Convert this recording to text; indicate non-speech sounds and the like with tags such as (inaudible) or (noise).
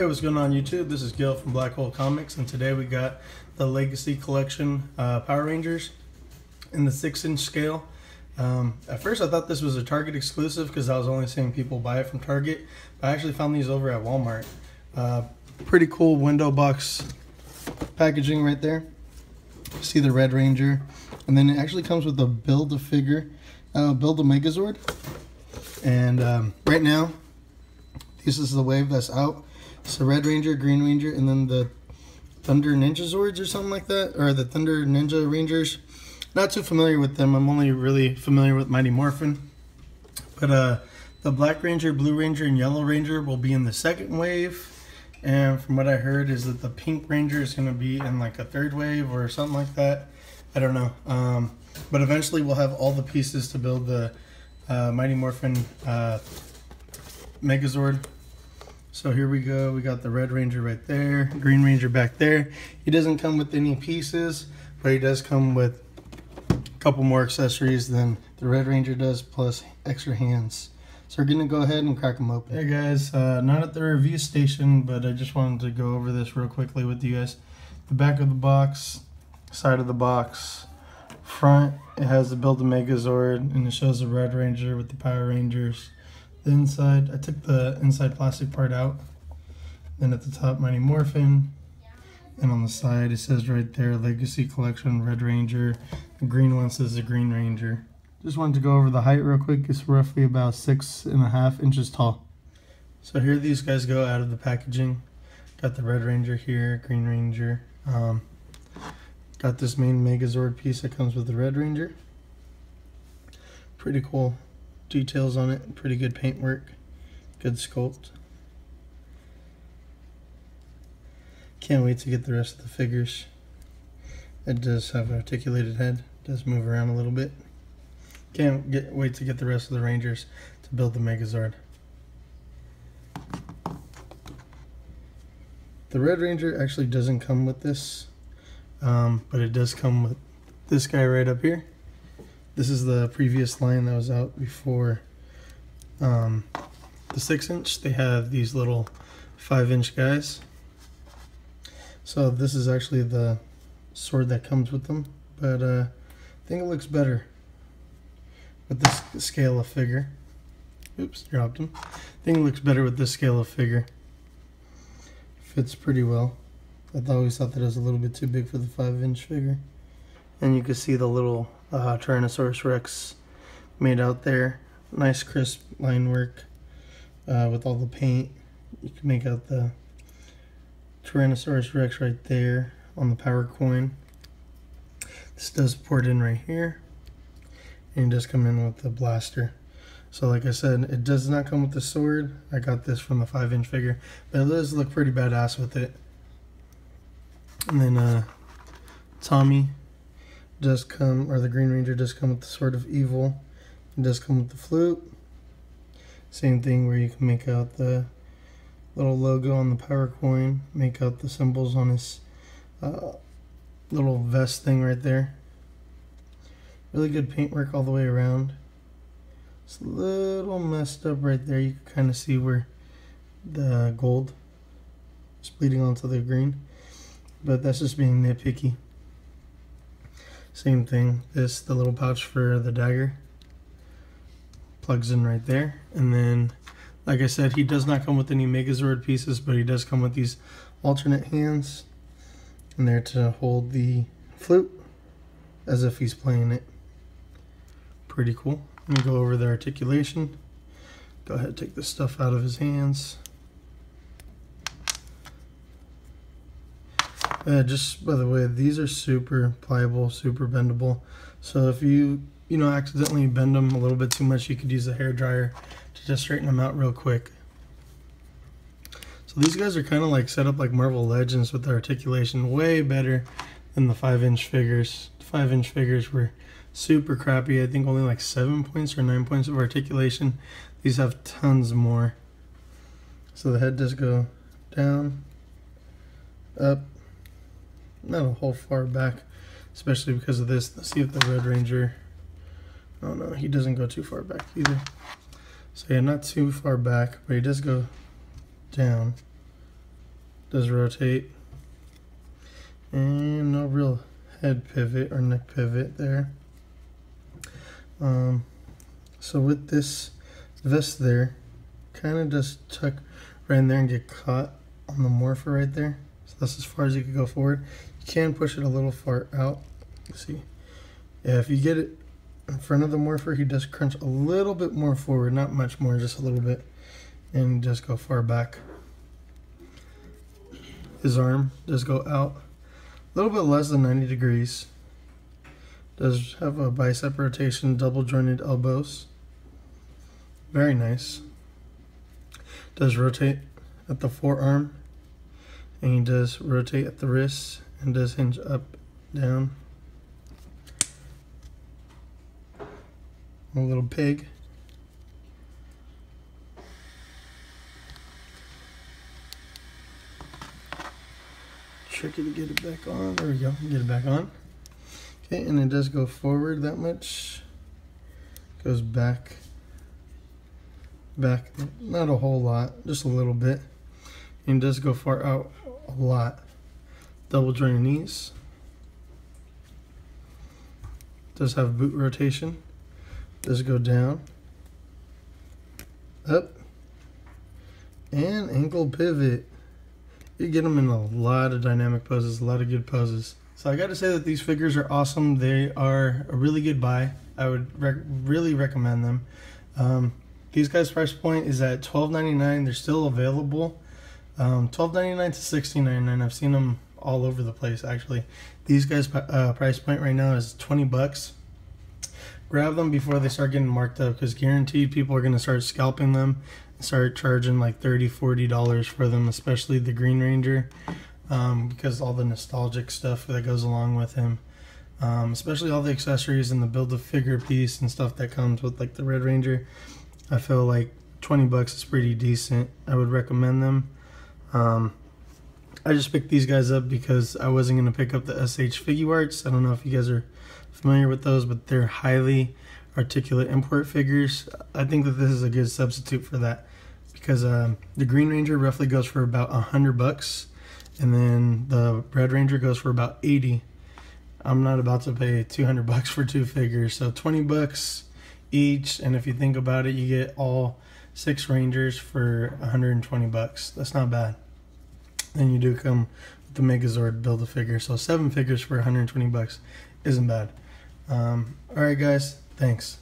Hey, what's going on YouTube? This is Gil from Blackhole Comicz, and today we got the Legacy Collection uh, Power Rangers in the 6-inch scale. Um, at first I thought this was a Target exclusive because I was only seeing people buy it from Target, but I actually found these over at Walmart. Uh, pretty cool window box packaging right there. See the Red Ranger, and then it actually comes with a Build-A-Figure, uh, Build-A-Megazord. And um, right now, this is the wave that's out. So Red Ranger, Green Ranger, and then the Thunder Ninja Zords or something like that, or the Thunder Ninja Rangers. Not too familiar with them. I'm only really familiar with Mighty Morphin. But uh, the Black Ranger, Blue Ranger, and Yellow Ranger will be in the second wave. And from what I heard is that the Pink Ranger is going to be in like a third wave or something like that. I don't know. Um, but eventually we'll have all the pieces to build the uh, Mighty Morphin uh, Megazord. So here we go. We got the Red Ranger right there, Green Ranger back there. He doesn't come with any pieces, but he does come with a couple more accessories than the Red Ranger does, plus extra hands. So we're gonna go ahead and crack them open. Hey guys, uh, not at the review station, but I just wanted to go over this real quickly with you guys. The back of the box, side of the box, front, it has the Build a Megazord, and it shows the Red Ranger with the Power Rangers the inside. I took the inside plastic part out. Then at the top, Mighty Morphin. And on the side, it says right there, Legacy Collection Red Ranger. The green one says the Green Ranger. Just wanted to go over the height real quick. It's roughly about six and a half inches tall. So here these guys go out of the packaging. Got the Red Ranger here, Green Ranger. Um, got this main Megazord piece that comes with the Red Ranger. Pretty cool details on it, pretty good paintwork, good sculpt. Can't wait to get the rest of the figures. It does have an articulated head, does move around a little bit. Can't get, wait to get the rest of the Rangers to build the Megazord. The Red Ranger actually doesn't come with this, um, but it does come with this guy right up here. This is the previous line that was out before um, the 6 inch. They have these little 5 inch guys. So this is actually the sword that comes with them. But uh, I think it looks better with this scale of figure. Oops, dropped him. I think it looks better with this scale of figure. Fits pretty well. I always thought that it was a little bit too big for the 5 inch figure. And you can see the little uh, Tyrannosaurus Rex made out there. Nice crisp line work uh, with all the paint. You can make out the Tyrannosaurus Rex right there on the power coin. This does port in right here. And it does come in with the blaster. So like I said, it does not come with the sword. I got this from the 5 inch figure. But it does look pretty badass with it. And then uh, Tommy does come, or the Green Ranger does come with the Sword of Evil. It does come with the flute. Same thing where you can make out the little logo on the power coin, make out the symbols on his uh, little vest thing right there. Really good paintwork all the way around. It's a little messed up right there. You can kind of see where the gold is bleeding onto the green. But that's just being nitpicky. Same thing, this, the little pouch for the dagger, plugs in right there. And then, like I said, he does not come with any Megazord pieces, but he does come with these alternate hands. And there to hold the flute as if he's playing it. Pretty cool. Let me go over the articulation. Go ahead, take this stuff out of his hands. Uh, just by the way, these are super pliable, super bendable. So if you, you know, accidentally bend them a little bit too much, you could use a hair dryer to just straighten them out real quick. So these guys are kind of like set up like Marvel Legends with the articulation way better than the 5 inch figures. 5 inch figures were super crappy. I think only like 7 points or 9 points of articulation. These have tons more. So the head does go down, up, not a whole far back, especially because of this. Let's see if the Red Ranger, oh no, he doesn't go too far back either. So yeah, not too far back, but he does go down. does rotate. And no real head pivot or neck pivot there. Um, so with this vest there, kind of just tuck right in there and get caught on the morpher right there. So that's as far as you can go forward. You can push it a little far out. Let's see. Yeah, if you get it in front of the morpher, he does crunch a little bit more forward, not much more, just a little bit, and just go far back. His arm does go out a little bit less than 90 degrees. Does have a bicep rotation, double jointed elbows. Very nice. Does rotate at the forearm, and he does rotate at the wrist, and does hinge up, down. A little pig. Tricky to get it back on. There we go. Get it back on. Okay, and it does go forward that much. Goes back. Back, not a whole lot, just a little bit. And does go far out a lot. Double jointed knees. Does have boot rotation. Does go down. Up. And ankle pivot. You get them in a lot of dynamic poses, a lot of good poses. So I got to say that these figures are awesome. They are a really good buy. I would rec really recommend them. Um, these guys' price point is at $12.99. They're still available. Um, $12.99 to $16.99. I've seen them all over the place actually. These guys' uh, price point right now is 20 bucks. Grab them before they start getting marked up because guaranteed people are going to start scalping them and start charging like 30 40 dollars for them especially the green ranger um, because all the nostalgic stuff that goes along with him. Um, especially all the accessories and the build a figure piece and stuff that comes with like the red ranger. I feel like 20 bucks is pretty decent. I would recommend them um, I just picked these guys up because I wasn't going to pick up the SH Figuarts. I don't know if you guys are familiar with those, but they're highly articulate import figures. I think that this is a good substitute for that because um, the Green Ranger roughly goes for about a hundred bucks, and then the Red Ranger goes for about eighty. I'm not about to pay 200 (laughs) bucks for two figures, so 20 bucks each, and if you think about it, you get all six Rangers for 120 bucks. That's not bad. Then you do come with the Megazord build a figure, so seven figures for 120 bucks isn't bad. Um, all right, guys. Thanks.